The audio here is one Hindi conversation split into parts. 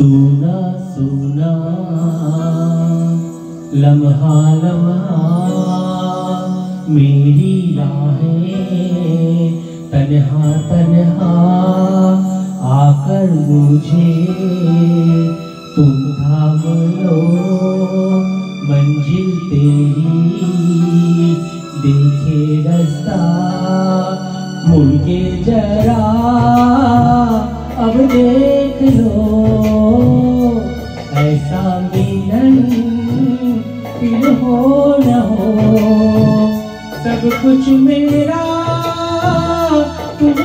सुना सुना लम्हा लम्हा मेरी राहें तन्हा तन्हा। आकर मुझे। तुम थाम लो मंजिल तेरी। देखे रास्ता मुड़ के जरा। अब देख लो, ऐसा मिलन फिर हो न हो। सब कुछ मेरा, तुम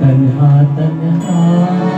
तन्हा तन्हा।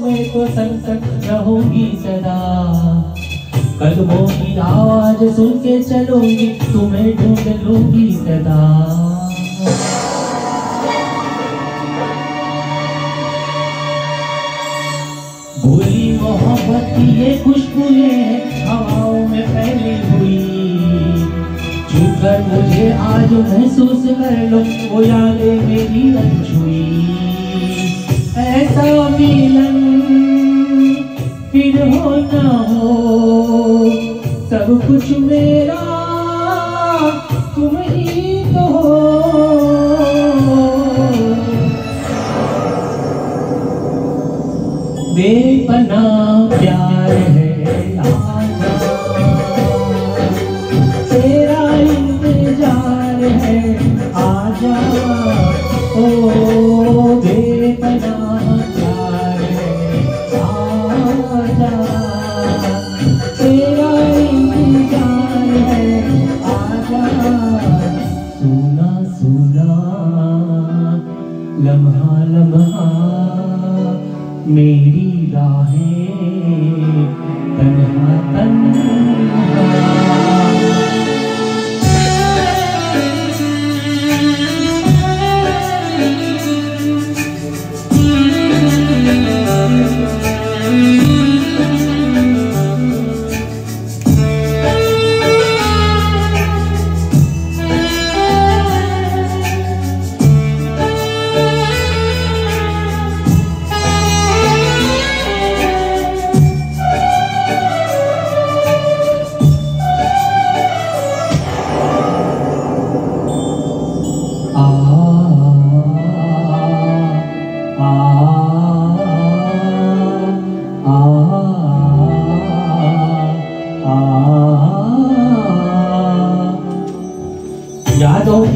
रास्तों में तो संग संग रहूँगी सदा। कदमों की आवाज़ सुन के चलूँगी, तुम्हें ढूंढ लूँगी सदा। भूली मोहब्बत की ये खुशबुएँ हवाओं में फैली हुई। छूकर मुझे आज महसूस कर लो, वो यादें मेरी अनछुई सब कुछ मेरा, तुम ही तो हो। बेपना प्यार है आजा। तेरा इंतज़ार है आजा। ओ बेपना लम्हा लम्हा मेरी राहें।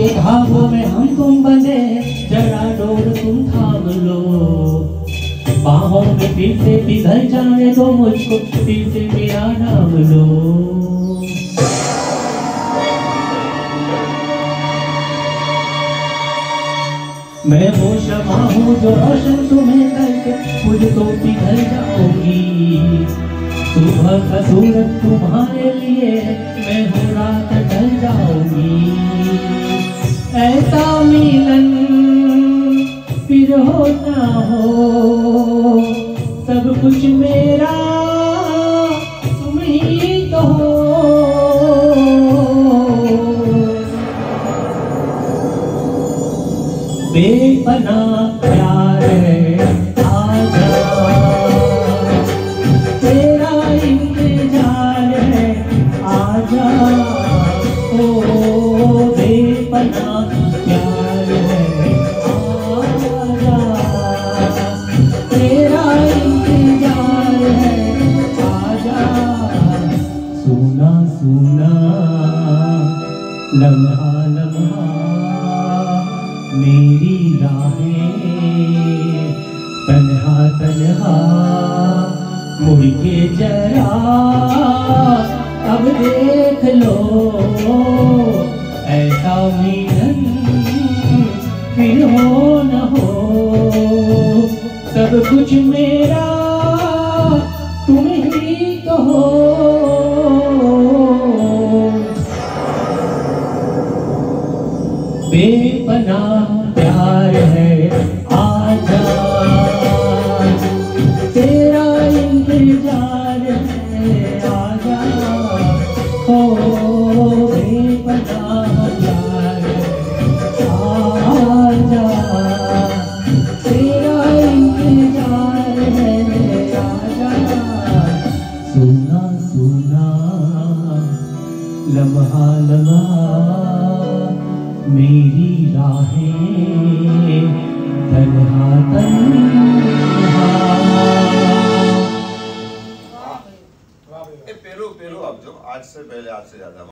के धागों में हम तुम बंधे, जरा डोर तुम थाम लो। बाहों में फिर से पिघल जाने दो मुझको, फिर से मेरा नाम लो। मैं वो शमा हूँ जो रोशन तुम्हें करके मुझे तो पिघल जाओगी सुबह का सूरज तुम्हारे लिए, मैं हूँ रात ढल जाऊँगी। ऐसा मिलन फिर हो ना हो। सब कुछ मेरा तुम ही तो हो। बेपना तन्हा मुड़ के जरा, अब देख लो, ऐसा मिलन फिर हो न हो। सब कुछ मेरा, तुम ही तो हो बेपना प्यार है मेरी राहें तन्हा तन्हा। पेरो अब जो आज से पहले आज से ज़्यादा।